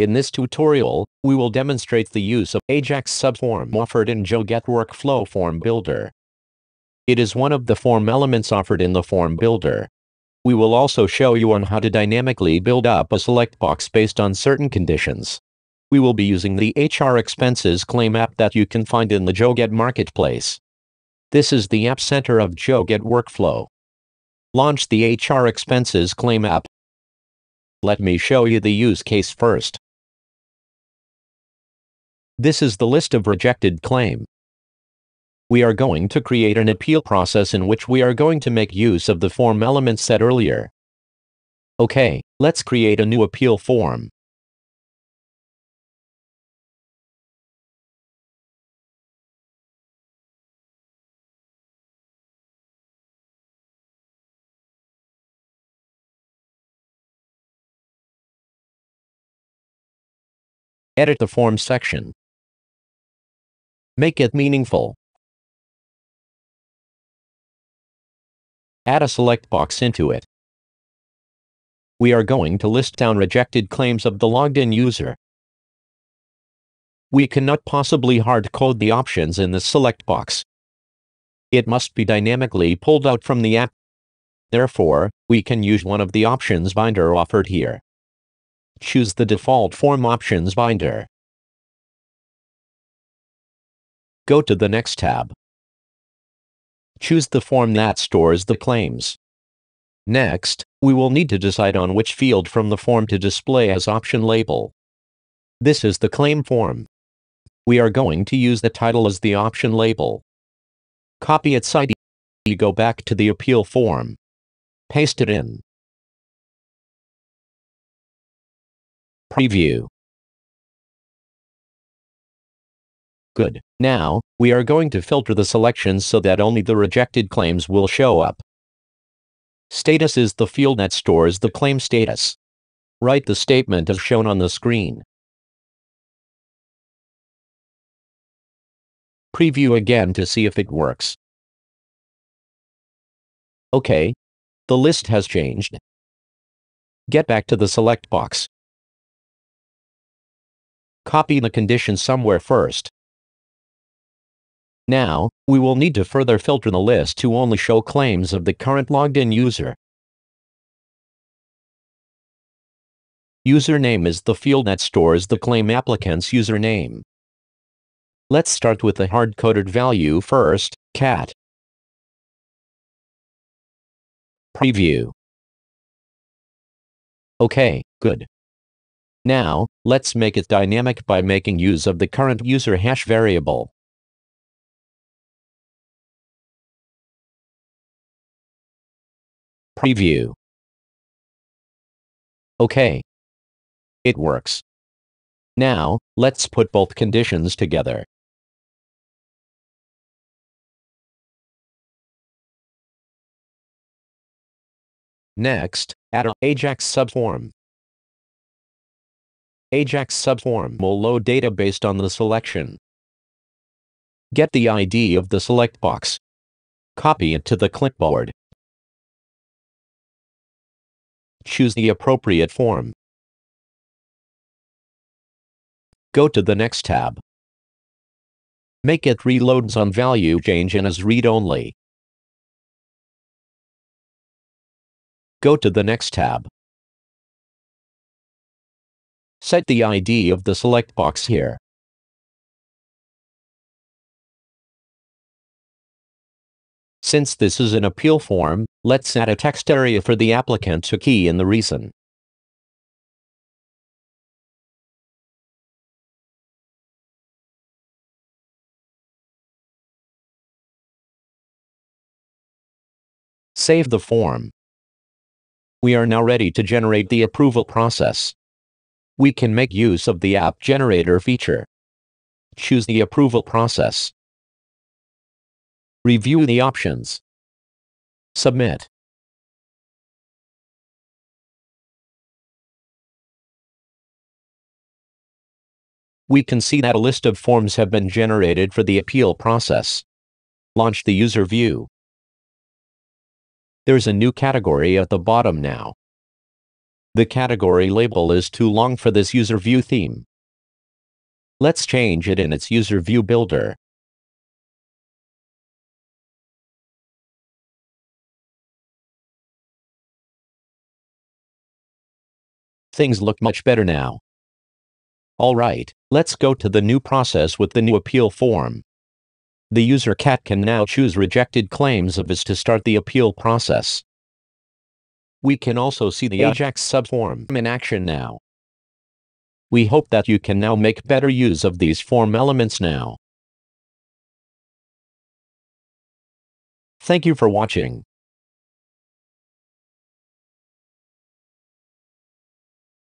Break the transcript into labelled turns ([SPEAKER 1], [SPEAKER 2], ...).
[SPEAKER 1] In this tutorial, we will demonstrate the use of Ajax subform offered in Joget Workflow Form Builder. It is one of the form elements offered in the Form Builder. We will also show you on how to dynamically build up a select box based on certain conditions. We will be using the HR Expenses Claim app that you can find in the Joget Marketplace. This is the App Center of Joget Workflow. Launch the HR Expenses Claim app. Let me show you the use case first. This is the list of rejected claim. We are going to create an appeal process in which we are going to make use of the form elements set earlier. Okay, let's create a new appeal form. Edit the form section. Make it meaningful. Add a select box into it. We are going to list down rejected claims of the logged-in user. We cannot possibly hard-code the options in the select box. It must be dynamically pulled out from the app. Therefore, we can use one of the options binder offered here. Choose the default form options binder. Go to the next tab. Choose the form that stores the claims. Next, we will need to decide on which field from the form to display as option label. This is the claim form. We are going to use the title as the option label. Copy its ID. Go back to the appeal form. Paste it in. Preview. Good. Now, we are going to filter the selections so that only the rejected claims will show up. Status is the field that stores the claim status. Write the statement as shown on the screen. Preview again to see if it works. OK. The list has changed. Get back to the select box. Copy the condition somewhere first. Now, we will need to further filter the list to only show claims of the current logged-in user. Username is the field that stores the claim applicant's username. Let's start with the hard-coded value first, cat. Preview. OK, good. Now, let's make it dynamic by making use of the current user hash variable. Preview. OK. It works. Now, let's put both conditions together. Next, add a Ajax subform. Ajax subform will load data based on the selection. Get the ID of the select box. Copy it to the clipboard. Choose the appropriate form. Go to the next tab. Make it reloads on value change and as read-only. Go to the next tab. Set the ID of the select box here. Since this is an appeal form, let's add a text area for the applicant to key in the reason. Save the form. We are now ready to generate the approval process. We can make use of the App Generator feature. Choose the approval process. Review the options. Submit. We can see that a list of forms have been generated for the appeal process. Launch the user view. There's a new category at the bottom now. The category label is too long for this user view theme. Let's change it in its user view builder. Things look much better now. Alright, let's go to the new process with the new appeal form. The user cat can now choose rejected claims of his to start the appeal process. We can also see the Ajax subform in action now. We hope that you can now make better use of these form elements now. Thank you for watching.